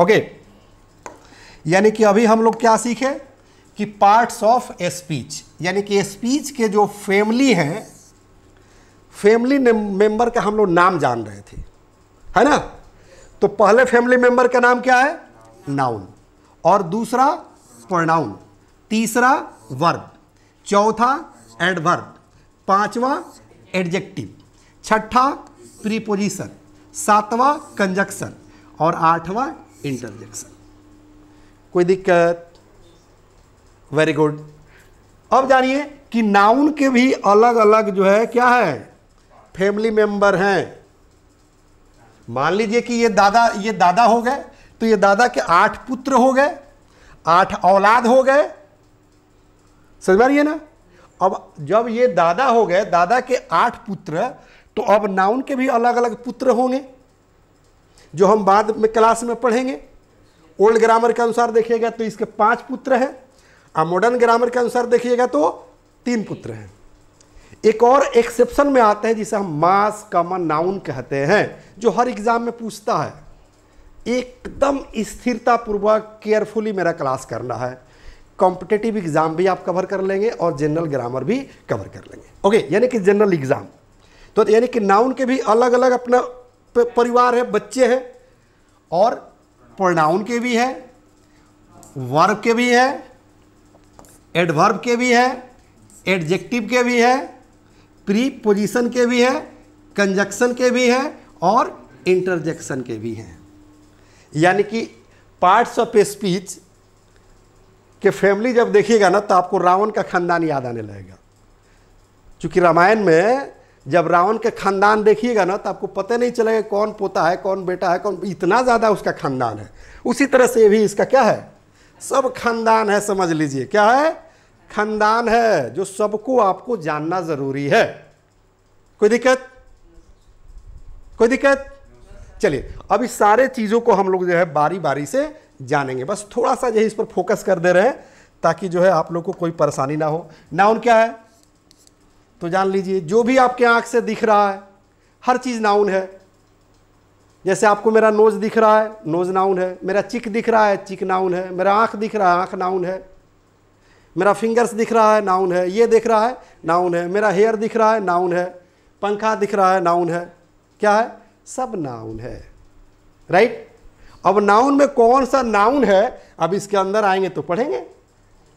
Okay यानी कि अभी हम लोग क्या सीखे? कि पार्ट्स ऑफ़ स्पीच यानी कि स्पीच के जो फैमिली हैं फैमिली मेंबर का हम लोग नाम जान रहे थे। है ना? तो पहले फैमिली मेंबर का नाम क्या है? नाउन और दूसरा प्रोनाउन तीसरा वर्ब चौथा एडवर्ब पांचवा एडजेक्टिव छठा प्रीपोजिशन सातवां कंजक्शन और आठवां इंटरजेक्शन कोई दिक्कत? वेरी गुड अब जानिए कि नाउन के भी अलग अलग जो है क्या है? फैमिली मेंबर हैं। मान लीजिए कि ये दादा ये दादा हो गए तो ये दादा के आठ पुत्र हो गए, आठ औलाद हो गए। समझ पा रही है ना? अब जब ये दादा हो गए, दादा के आठ पुत्र तो अब नाउन के भी अलग अलग पुत्र होंगे। जो हम बाद में क्लास में पढ़ेंगे ओल्ड ग्रामर के अनुसार देखिएगा तो इसके पाँच पुत्र हैं, और मॉडर्न ग्रामर के अनुसार देखिएगा तो तीन पुत्र हैं। एक और एक्सेप्शन में आते हैं जिसे हम मास कॉमन नाउन कहते हैं, जो हर एग्ज़ाम में पूछता है। एकदम स्थिरता पूर्वक केयरफुली मेरा क्लास करना है। कॉम्पिटेटिव एग्ज़ाम भी आप कवर कर लेंगे और जनरल ग्रामर भी कवर कर लेंगे। ओके यानी कि जनरल एग्ज़ाम तो यानी कि नाउन के भी अलग अलग अपना परिवार है, बच्चे हैं और प्रोनाउन के भी है, वर्ब के भी है, एडवर्ब के भी है, एडजेक्टिव के भी है प्री पोजिशन के भी है, कंजक्शन के भी है और इंटरजेक्शन के भी हैं। यानी कि पार्ट्स ऑफ़ स्पीच के फैमिली जब देखिएगा ना तो आपको रावण का खानदान याद आने लगेगा। क्योंकि रामायण में जब रावण के खानदान देखिएगा ना तो आपको पता नहीं चलेगा कौन पोता है, कौन बेटा है, कौन, इतना ज़्यादा उसका खानदान है। उसी तरह से भी इसका क्या है? सब खानदान है, समझ लीजिए। क्या है? खानदान है, जो सबको आपको जानना ज़रूरी है। कोई दिक्कत? कोई दिक्कत? चलिए, अब इस सारे चीज़ों को हम लोग जो है बारी बारी से जानेंगे। बस थोड़ा सा जो है इस पर फोकस कर दे रहे हैं, ताकि जो है आप लोग को कोई परेशानी ना हो। नाउन क्या है? तो जान लीजिए, जो भी आपके आँख से दिख रहा है, हर चीज़ नाउन है। जैसे आपको मेरा नोज़ दिख रहा है, नोज़ नाउन है। मेरा चिक दिख रहा है चिक नाउन है। मेरा आँख दिख रहा है, आँख नाउन है। मेरा फिंगर्स दिख रहा है, नाउन है। ये दिख रहा है, नाउन है। मेरा हेयर दिख रहा है, नाउन है। पंखा दिख रहा है, नाउन है। क्या है? सब नाउन है। राइट? अब नाउन में कौन सा नाउन है, अब इसके अंदर आएँगे तो पढ़ेंगे।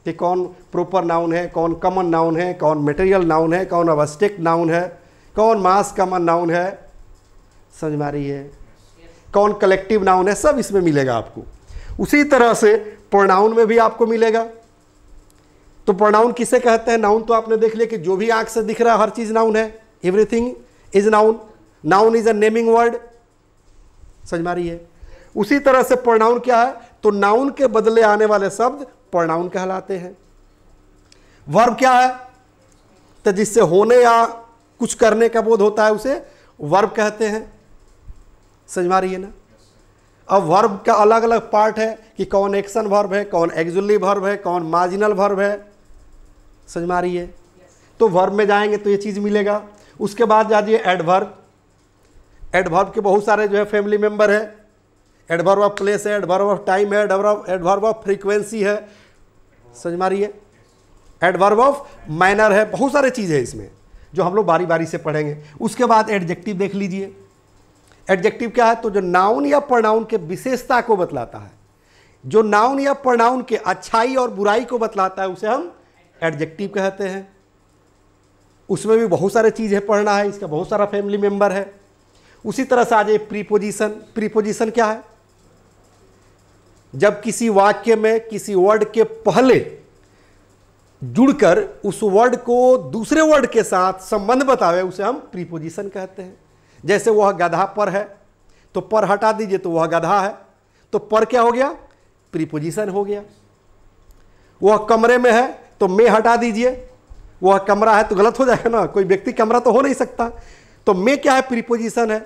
कि कौन प्रोपर नाउन है, कौन कॉमन नाउन है, कौन मटेरियल नाउन है, कौन अवस्थिक नाउन है, कौन मास कॉमन नाउन है। समझ में आ रही है? कौन कलेक्टिव नाउन है, सब इसमें मिलेगा आपको। उसी तरह से प्रोनाउन में भी आपको मिलेगा। तो प्रोनाउन किसे कहते हैं? नाउन तो आपने देख लिया कि जो भी आँख से दिख रहा है, हर चीज़ नाउन है। Everything is noun noun is a naming word समझ में आ रही है? उसी तरह से प्रोनाउन क्या है? तो नाउन के बदले आने वाले शब्द प्रोनाउन कहलाते हैं। वर्ब क्या है? तो जिससे होने या कुछ करने का बोध होता है उसे वर्ब कहते हैं। समझ में रही ना? अब वर्ब का अलग अलग पार्ट है कि कौन एक्शन वर्ब है, कौन एक्जुअली वर्ब है, कौन मार्जिनल वर्ब है। समझ में रही है? तो वर्ब में जाएँगे तो ये चीज़ मिलेगा। उसके बाद जाइए एडवर्ब एडवर्ब के बहुत सारे जो है फैमिली मेंबर है। एडवर्ब ऑफ़ प्लेस है एडवर्ब ऑफ़ टाइम है एडवर्ब ऑफ़ फ्रीक्वेंसी है। समझ मारिए एडवर्ब ऑफ़ मैनर है, बहुत सारे चीज़ है इसमें, जो हम लोग बारी बारी से पढ़ेंगे। उसके बाद एडजेक्टिव देख लीजिए। एडजेक्टिव क्या है? तो जो नाउन या प्रनाउन के विशेषता को बतलाता है। जो नाउन या प्रनाउन के अच्छाई और बुराई को बतलाता है, उसे हम एडजेक्टिव कहते हैं। उसमें भी बहुत सारे चीज़ है पढ़ना है, इसका बहुत सारा फैमिली मेंबर है। उसी तरह से आ जाए प्रीपोजिशन प्रीपोजिशन क्या है? जब किसी वाक्य में, किसी वर्ड के पहले जुड़कर उस वर्ड को दूसरे वर्ड के साथ संबंध बतावे, उसे हम प्रीपोजिशन कहते हैं। जैसे वह गधा पर है तो पर हटा दीजिए तो वह गधा है। तो पर क्या हो गया? प्रीपोजिशन हो गया। वह कमरे में है तो मैं हटा दीजिए। वह कमरा है तो गलत हो जाएगा ना, कोई व्यक्ति कमरा तो हो नहीं सकता। तो मैं क्या है? प्रीपोजिशन है।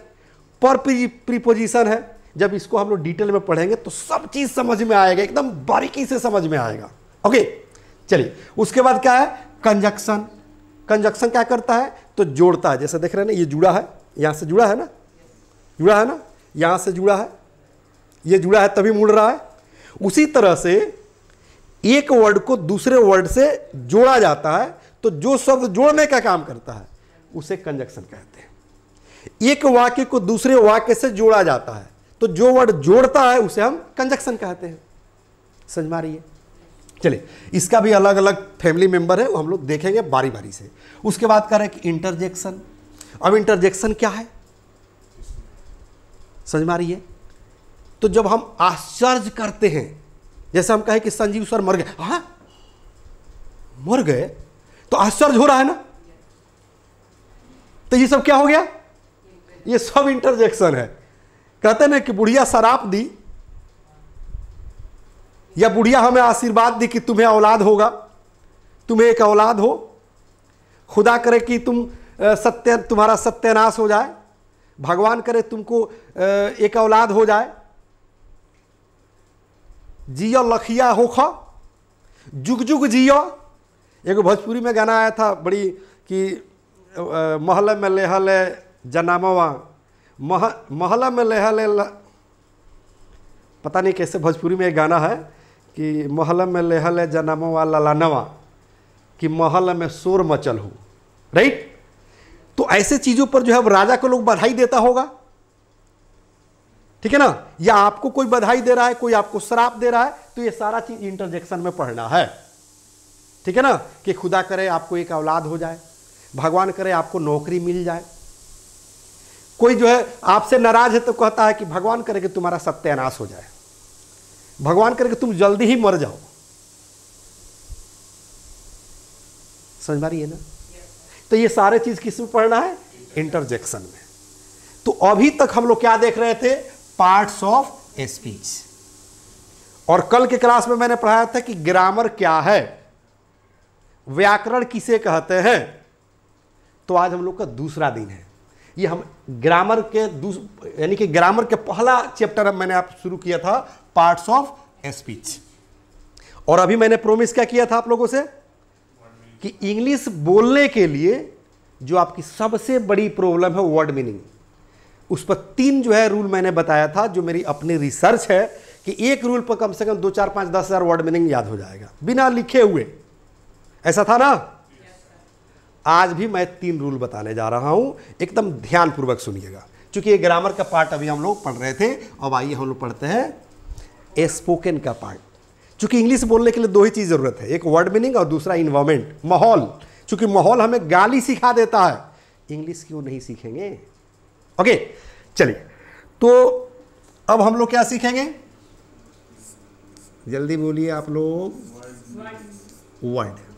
पर प्रीपोजिशन है। जब इसको हम लोग डिटेल में पढ़ेंगे तो सब चीज़ समझ में आएगा, एकदम बारीकी से समझ में आएगा। ओके चलिए, उसके बाद क्या है? कंजक्शन कंजक्शन क्या करता है? तो जोड़ता है। जैसे देख रहे हैं ना, ये जुड़ा है, यहाँ से जुड़ा है ना? जुड़ा है ना? यहाँ से जुड़ा है। ये जुड़ा है, तभी मुड़ रहा है। उसी तरह से एक वर्ड को दूसरे वर्ड से जोड़ा जाता है तो जो शब्द जोड़ने का काम करता है, उसे कंजक्शन कहते हैं। एक वाक्य को दूसरे वाक्य से जोड़ा जाता है। तो जो वर्ड जोड़ता है, उसे हम कंजक्शन कहते हैं। समझ में रही है? चलिए, इसका भी अलग अलग फैमिली मेंबर है, वो हम लोग देखेंगे बारी बारी से। उसके बाद करें कि इंटरजेक्शन अब इंटरजेक्शन क्या है? समझ में रही है? तो जब हम आश्चर्य करते हैं, जैसे हम कहें कि संजीव सर मर गए। हा? मर गए? तो आश्चर्य हो रहा है ना? तो ये सब क्या हो गया? ये सब इंटरजेक्शन है। कहते ना कि बुढ़िया शराप दी, या बुढ़िया हमें आशीर्वाद दी कि तुम्हें औलाद होगा, तुम्हें एक औलाद हो। खुदा करे कि तुम सत्य, तुम्हारा सत्यानाश हो जाए। भगवान करे तुमको एक औलाद हो जाए। जियो लखिया होख, जुग जुग जियो। एगो भोजपुरी में गाना आया था बड़ी कि महल में लेहल जनामवा मह, महल में लेहल पता नहीं कैसे भोजपुरी में एक गाना है कि महल में लेहल जनामवा ललानवा, कि महल में शोर मचल हो। राइट तो ऐसे चीज़ों पर जो है राजा को लोग बधाई देता होगा। ठीक है ना? या आपको कोई बधाई दे रहा है, कोई आपको शराब दे रहा है तो ये सारा चीज़ इंटरजेक्शन में पढ़ना है। ठीक है ना? कि खुदा करे आपको एक औलाद हो जाए, भगवान करे आपको नौकरी मिल जाए। कोई जो है आपसे नाराज़ है तो कहता है कि भगवान करे कि तुम्हारा सत्यानाश हो जाए। भगवान करे कि तुम जल्दी ही मर जाओ। समझ रही है ना? तो ये सारे चीज़ किसमें पढ़ना है? इंटरजेक्शन में। तो अभी तक हम लोग क्या देख रहे थे? पार्ट्स ऑफ़ स्पीच और कल के क्लास में मैंने पढ़ाया था कि ग्रामर क्या है? व्याकरण किसे कहते हैं? तो आज हम लोग का दूसरा दिन है। ये हम ग्रामर के यानी कि ग्रामर के पहला चैप्टर मैंने आप शुरू किया था पार्ट्स ऑफ़ स्पीच और अभी मैंने प्रोमिस क्या किया था आप लोगों से? कि इंग्लिश बोलने के लिए जो आपकी सबसे बड़ी प्रॉब्लम है वर्ड मीनिंग उस पर तीन जो है रूल मैंने बताया था, जो मेरी अपनी रिसर्च है कि एक रूल पर कम से कम दो, चार, पाँच, दस हज़ार वर्ड मीनिंग याद हो जाएगा, बिना लिखे हुए. ऐसा था ना? आज भी मैं तीन रूल बताने जा रहा हूँ। एकदम ध्यानपूर्वक सुनिएगा। क्योंकि ये ग्रामर का पार्ट अभी हम लोग पढ़ रहे थे अब आइए हम लोग पढ़ते हैं। ए स्पोकन का पार्ट चूँकि इंग्लिश बोलने के लिए दो ही चीज़ ज़रूरत है एक वर्ड मीनिंग और दूसरा इन्वायरमेंट माहौल। चूँकि माहौल हमें गाली सिखा देता है। इंग्लिश क्यों नहीं सीखेंगे? ओके चलिए। तो अब हम लोग क्या सीखेंगे? जल्दी बोलिए आप लोग। वर्ड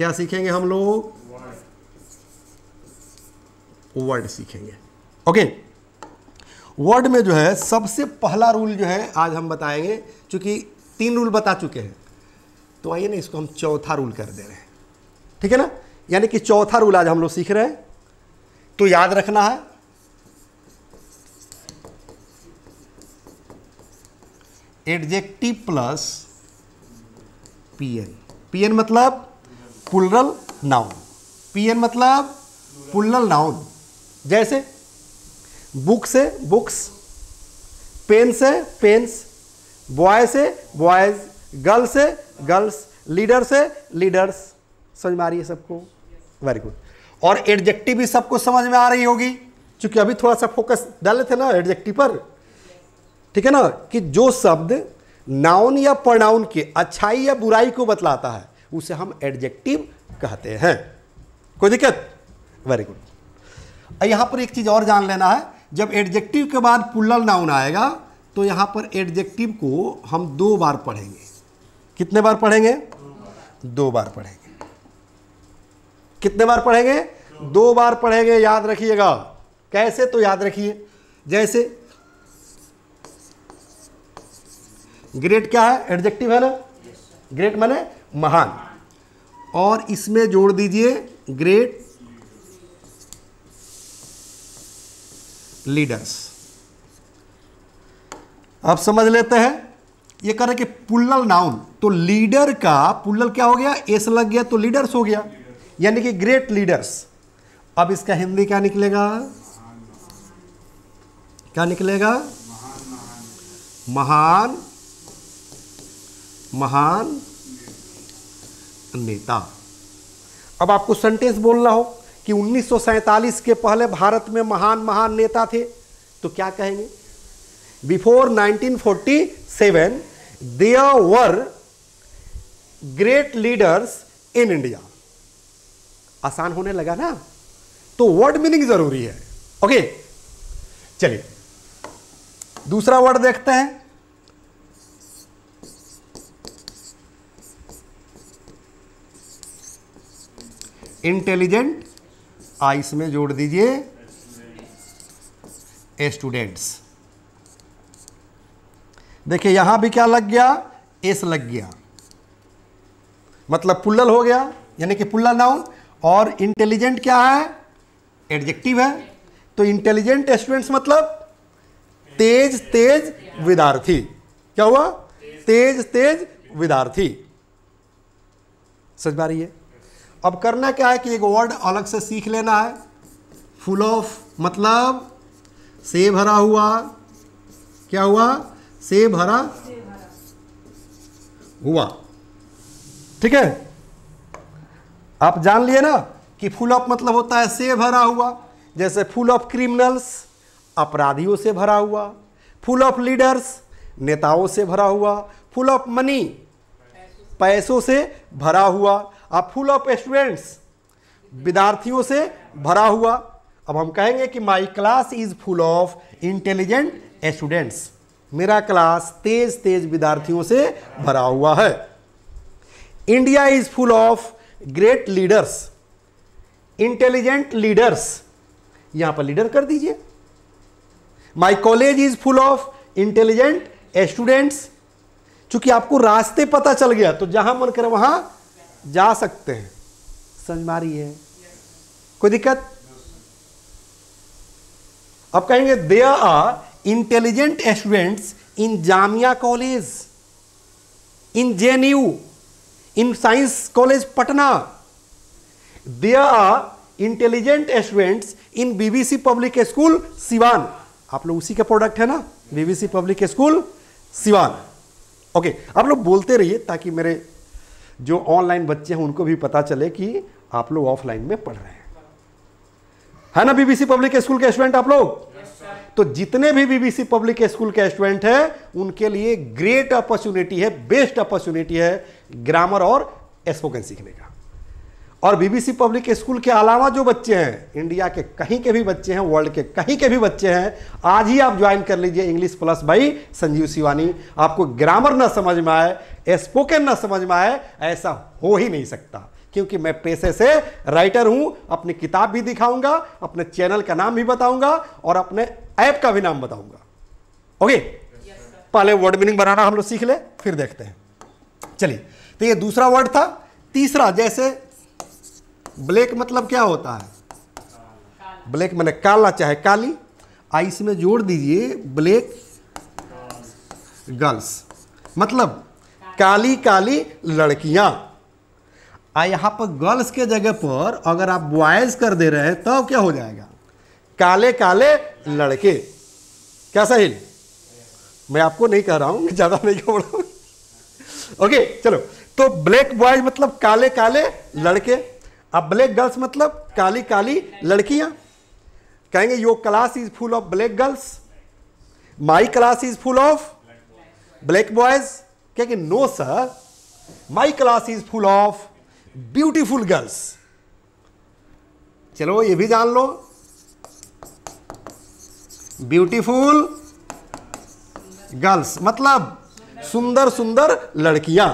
क्या सीखेंगे हम लोग? वर्ड सीखेंगे। ओके वर्ड में जो है, सबसे पहला रूल जो है, आज हम बताएँगे क्योंकि तीन रूल बता चुके हैं। तो आइए ना, इसको हम चौथा रूल कर दे रहे हैं। ठीक है ना? यानी कि चौथा रूल आज हम लोग सीख रहे हैं। तो याद रखना है। एडजेक्टिव प्लस पीएन पीएन मतलब? Plural noun. पीएन मतलब पुलरल नाउन। जैसे बुक से बुक्स, पेन से पेन्स, बॉय से बॉयज़, गर्ल से गर्ल्स, लीडर से लीडर्स। समझ में आ रही है सबको? वेरी गुड और एडजेक्टिव भी सबको समझ में आ रही होगी, क्योंकि अभी थोड़ा सा फोकस डाले थे ना एडजेक्टिव पर। ठीक है ना? कि जो शब्द नाउन या प्रनाउन के अच्छाई या बुराई को बतलाता है उसे हम एडजेक्टिव कहते हैं। कोई दिक्कत? वेरी गुड यहाँ पर एक चीज़ और जान लेना है, जब एडजेक्टिव के बाद पुल्लल नाउन आएगा तो यहाँ पर एडजेक्टिव को हम दो बार पढ़ेंगे। कितने बार पढ़ेंगे? दो बार पढ़ेंगे। कितने बार पढ़ेंगे? दो बार पढ़ेंगे, याद रखिएगा। कैसे? तो याद रखिए। जैसे ग्रेट क्या है? एडजेक्टिव है ना? ग्रेट माने महान। और इसमें जोड़ दीजिए ग्रेट लीडर्स। अब समझ लेते हैं, ये कह रहे कि पुल्लल नाउन तो लीडर का पुल्लल क्या हो गया? एस लग गया तो लीडर्स हो गया। यानी कि ग्रेट लीडर्स। अब इसका हिंदी क्या निकलेगा? क्या निकलेगा? महान। महान। नेता। अब आपको सेंटेंस बोलना हो कि 1947 के पहले भारत में महान महान नेता थे तो क्या कहेंगे? Before 1947 there were great leaders in India आसान होने लगा ना? तो वर्ड मीनिंग ज़रूरी है। ओके चलिए। दूसरा वर्ड देखते हैं। इंटेलिजेंट आइस में जोड़ दीजिए। स्टूडेंट्स देखिए, यहाँ भी क्या लग गया? एस लग गया। मतलब पुल्लल हो गया, यानी कि पुल्ला नाउन। और इंटेलिजेंट क्या है? एडजेक्टिव है। तो इंटेलिजेंट स्टूडेंट्स मतलब तेज तेज विद्यार्थी। क्या हुआ? तेज तेज विद्यार्थी। समझ पा रही है? अब करना क्या है कि एक वर्ड अलग से सीख लेना है। फुल ऑफ़ मतलब से भरा हुआ। क्या हुआ? से भरा हुआ। ठीक है? आप जान लिए ना कि फुल ऑफ़ मतलब होता है से भरा हुआ। जैसे फुल ऑफ़ क्रिमिनल्स अपराधियों से भरा हुआ। फुल ऑफ़ लीडर्स नेताओं से भरा हुआ। फुल ऑफ़ मनी पैसों से भरा हुआ। अब फुल ऑफ़ स्टूडेंट्स विद्यार्थियों से भरा हुआ। अब हम कहेंगे कि my class is full of intelligent students मेरा क्लास तेज तेज विद्यार्थियों से भरा हुआ है। India is full of great leaders intelligent leaders यहाँ पर लीडर कर दीजिए। My college is full of intelligent students चूँकि आपको रास्ते पता चल गया तो जहाँ मन करे वहाँ जा सकते हैं। समझ मारी है? कोई दिक्कत? अब कहेंगे they are intelligent students in Jamia college in J U in science college Patna they are intelligent students in BBC public school Siwan आप लोग उसी का प्रोडक्ट है ना? BBC public school Siwan okay आप लोग बोलते रहिए ताकि मेरे जो ऑनलाइन बच्चे हैं उनको भी पता चले कि आप लोग ऑफलाइन में पढ़ रहे हैं। है ना बीबीसी पब्लिक स्कूल के स्टूडेंट आप लोग? तो जितने भी बीबीसी पब्लिक स्कूल के स्टूडेंट हैं उनके लिए ग्रेट अपॉर्चुनिटी है बेस्ट अपॉर्चुनिटी है ग्रामर और स्पोकन सीखने का। और बीबीसी पब्लिक स्कूल के अलावा जो बच्चे हैं इंडिया के कहीं के भी बच्चे हैं वर्ल्ड के कहीं के भी बच्चे हैं आज ही आप ज्वाइन कर लीजिए English plus by Sanjeev Shivani आपको ग्रामर ना समझ में आए स्पोकन ना समझ में आए, ऐसा हो ही नहीं सकता। क्योंकि मैं पेशे से राइटर हूँ, अपनी किताब भी दिखाऊँगा, अपने चैनल का नाम भी बताऊँगा और अपने ऐप का भी नाम बताऊँगा। ओके पहले वर्ड मीनिंग बनाना हम लोग सीख ले, फिर देखते हैं। चलिए तो ये दूसरा वर्ड था। तीसरा, जैसे ब्लैक मतलब क्या होता है? ब्लैक मैंने काला, चाहे काली आइस में जोड़ दीजिए, ब्लैक गर्ल्स। मतलब काली काली लड़कियाँ। आ यहाँ पर गर्ल्स के जगह पर अगर आप बॉयज़ कर दे रहे हैं तो क्या हो जाएगा? काले काले लड़के। क्या सही? मैं आपको नहीं कह रहा हूँ ज़्यादा नहीं कह रहा हूँ। ओके चलो। तो ब्लैक बॉयज़ मतलब काले काले लड़के अब ब्लैक गर्ल्स मतलब काली काली लड़कियाँ। कहेंगे your class is full of black girls my class is full of black boys कहेंगे no sir my class is full of beautiful girls चलो, ये भी जान लो. ब्यूटीफुल गर्ल्स मतलब सुंदर सुंदर लड़कियाँ.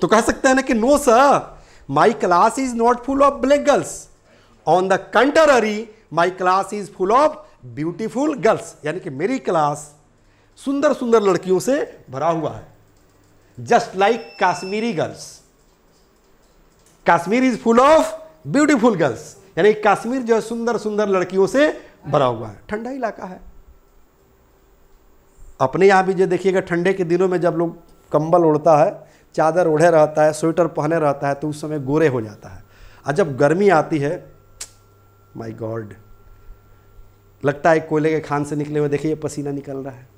तो कह सकते हैं ना कि no sir my class is not full of black girls on the contrary my class is full of beautiful girls यानी कि मेरी क्लास सुंदर सुंदर लड़कियों से भरा हुआ है. Just like Kashmiri girls Kashmir is full of beautiful girls यानी काश्मीर जो है, सुंदर सुंदर लड़कियों से भरा हुआ है। ठंडा इलाका है। अपने यहाँ भी जो देखिएगा, ठंडे के दिनों में जब लोग कंबल उड़ता है, चादर ओढ़े रहता है, स्वेटर पहने रहता है तो उस समय गोरे हो जाता है। और जब गर्मी आती है माई गॉड लगता है कोयले के खान से निकले हुए देखिए, पसीना निकल रहा है।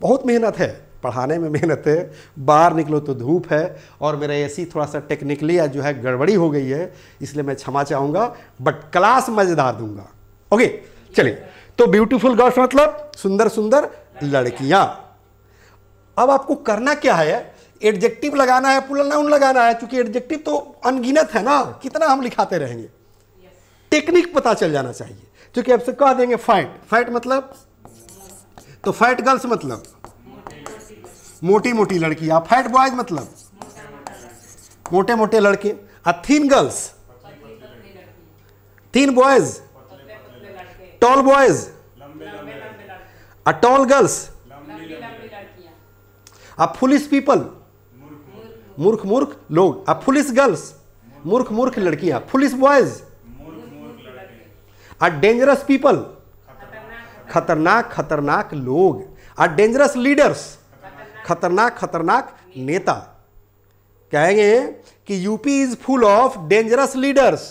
बहुत मेहनत है। पढ़ाने में मेहनत है, बाहर निकलो तो धूप है और मेरा एसी थोड़ा सा टेक्निकली जो है गड़बड़ी हो गई है, इसलिए मैं क्षमा चाहूँगा बट क्लास मज़ेदार दूँगा। ओके चलिए। तो ब्यूटीफुल गर्ल्स मतलब सुंदर सुंदर लड़कियाँ। अब आपको करना क्या है? एडजेक्टिव लगाना है पुलर नाउन लगाना है, क्योंकि एडजेक्टिव तो अनगिनत है ना, कितना हम लिखाते रहेंगे। टेक्निक पता चल जाना चाहिए, क्योंकि आपसे कह देंगे फाइट फाइट मतलब? तो फाइट गर्ल्स मतलब? मोटी मोटी लड़कियाँ फैट बॉयज़ मतलब? मोटे मोटे लड़के। और thin girls thin boys tall boys और टॉल गर्ल्स अब पुलिस पीपल मूर्ख मूर्ख लोग। अब पुलिस गर्ल्स मूर्ख मूर्ख लड़कियाँ। पुलिस बॉयज़ और डेंजरस पीपल खतरनाक खतरनाक लोग। और डेंजरस लीडर्स खतरनाक खतरनाक नेता। कहेंगे कि UP is full of dangerous leaders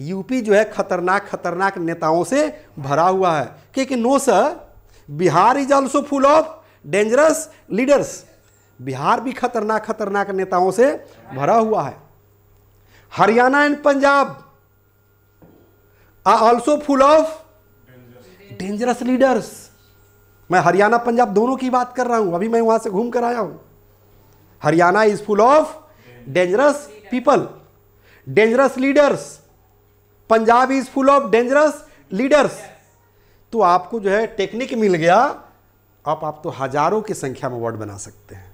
UP जो है खतरनाक खतरनाक नेताओं से भरा हुआ है। क्योंकि no sir Bihar is also full of dangerous leaders Bihar भी खतरनाक खतरनाक नेताओं से भरा हुआ है। Haryana and Punjab are also full of dangerous leaders मैं हरियाणा, पंजाब दोनों की बात कर रहा हूँ, अभी मैं वहाँ से घूम कर आया हूँ। Haryana is full of dangerous people dangerous leaders Punjab is full of dangerous leaders तो आपको जो है टेक्निक मिल गया अब आप तो हज़ारों की संख्या में वर्ड बना सकते हैं।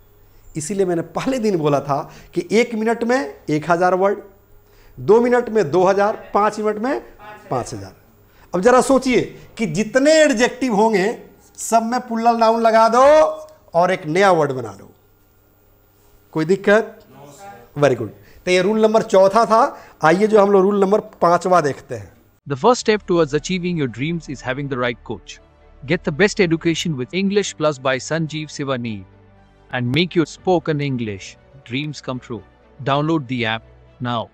इसीलिए मैंने पहले दिन बोला था कि एक मिनट में एक हज़ार वर्ड दो मिनट में दो हज़ार, पाँच मिनट में पाँच हज़ार। अब ज़रा सोचिए कि जितने एडजेक्टिव होंगे सब में पुल्लल नाउन लगा दो और एक नया वर्ड बना दो। कोई दिक्कत? वेरी गुड तो ये रूल नंबर चौथा था। आइए जो हम लोग रूल नंबर पांचवा देखते हैं। The first step towards achieving your dreams is having the right coach get the best education with English plus by Sanjeev Shivani and make your spoken English dreams come true download the app now